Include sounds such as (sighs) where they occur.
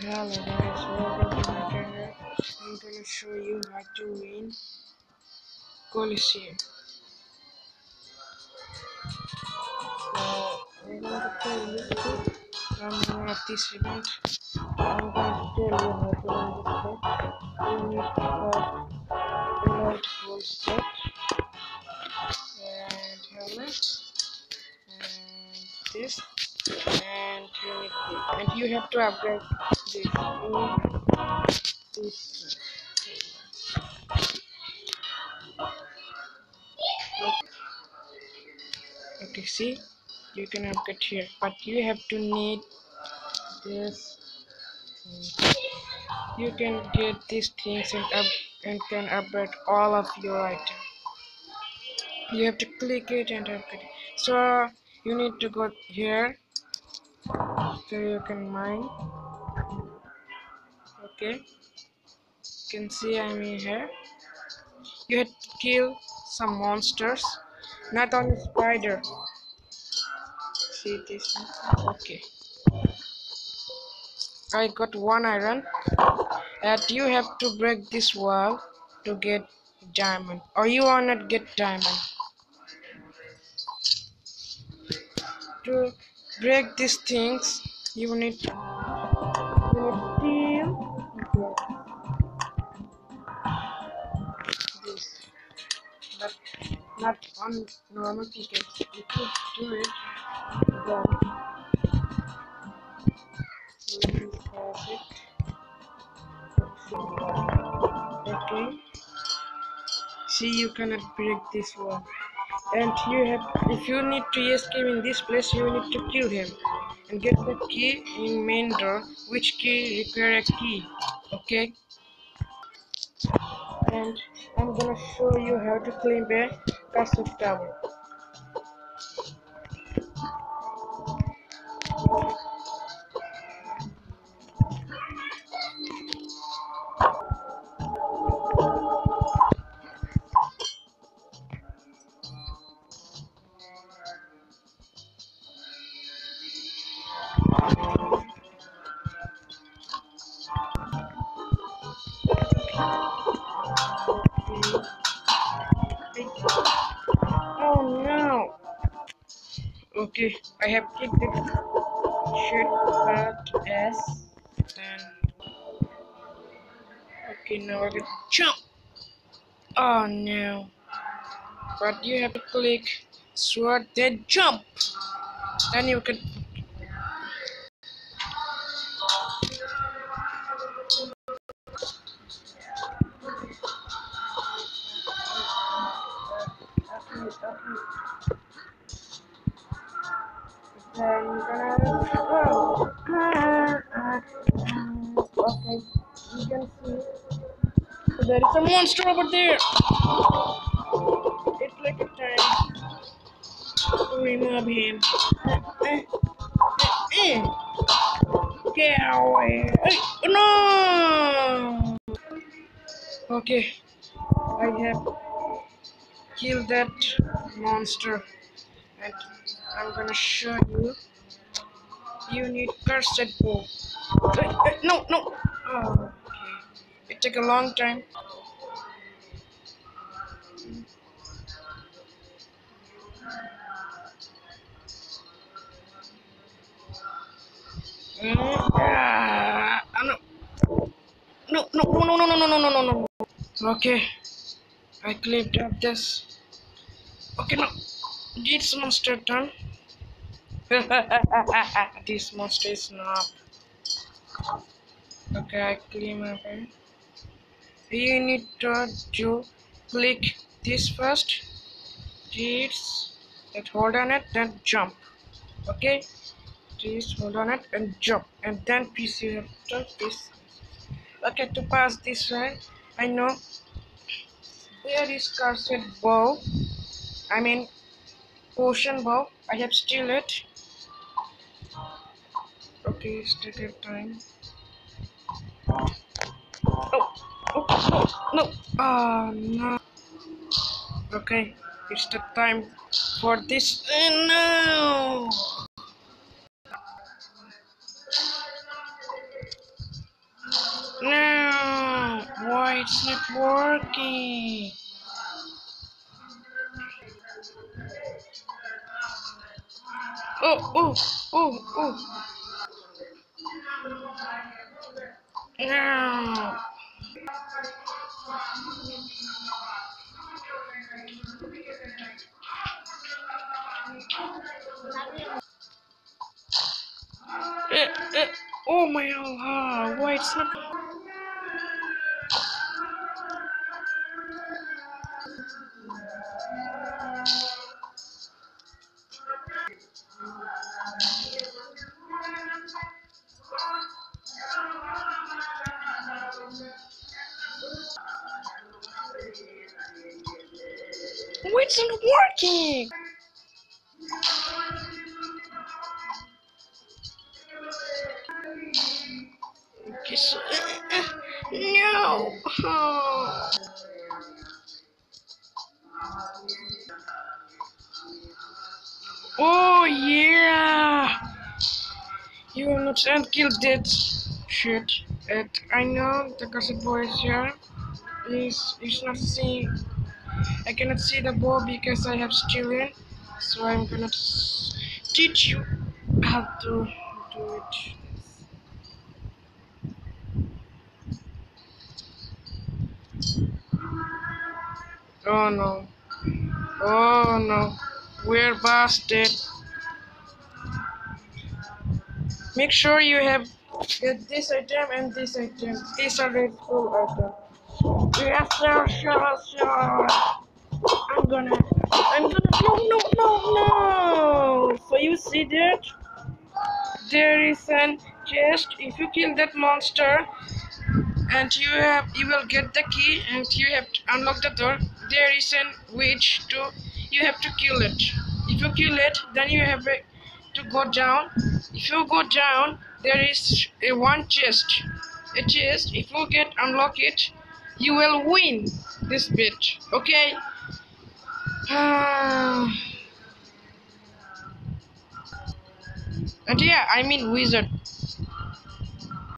Hello guys, welcome to my channel. I'm gonna show you how to win Coliseum. Uh, so we're going to play this book from one of this event. I'm going to tell you how to win this. You need to have gold set and helmet and this and you and you have to upgrade okay see? You can upgrade here but you have to need this you can get these things and up and can upgrade all of your items you have to click it and upgrade it. so you need to go here. So you can mine okay you can see I'm here you have to kill some monsters not only spider. See this okay. I got one iron and you have to break this wall to get diamond. Or you wanna get diamond. To break these things you need you need but not on normal tickets you do it then it okay see you cannot break this wall. And you have if you need to escape in this place you need to kill him and get the key in main door which key require a key okay and i'm gonna show you how to claim a castle tower Oh no! Okay, I have kicked the shortcut S. Then. Okay, now I can jump! Oh no! But you have to click sword, then jump! Then you can. Okay, you can see there is a monster over there. It's like a time to remove him. Get away! Hey, oh, no! Okay, I have killed that monster, and I'm gonna show you. You need cursed bow. No, no. Oh, okay. It took a long time. Mm, ah, no. No, no, no, no, no, no, no, no, no, no. Okay. I clipped up this. Okay, now. This monster turn. (laughs) this monster is not. Okay, I clean my pen You need to click this first. This that hold on it, then jump. Okay, this hold on it and jump, and then you have this. Okay, to pass this way, I know there is cursed bow. I mean, potion bow. I have steal it. Okay, it's taking time. Oh, oh, no, no. Oh, no. Okay, it's the time for this. Uh, no. No! Why it's not working? Oh, oh, oh, oh. Uh, uh, oh my god, Why it's not? It's not working? Okay, uh, uh, no! Oh. Oh yeah! You will not and kill that shit. And I know the gossip boy is here. He's he's not seeing. I cannot see the ball because I have steering. So I'm gonna teach you how to do it. Oh no. Oh no. We're busted. Make sure you have get this item and this item. These are the full items. Yes, sir, sure, sure. I'm gonna, I'm gonna, no, no, no, no. So you see that? There is an chest. If you kill that monster, and you have, you will get the key, and you have to unlock the door. There is an witch to, you have to kill it. If you kill it, then you have to go down. If you go down, there is a one chest. A chest. If you get unlock it, you will win this bitch, Okay. (sighs) And yeah, I mean wizard.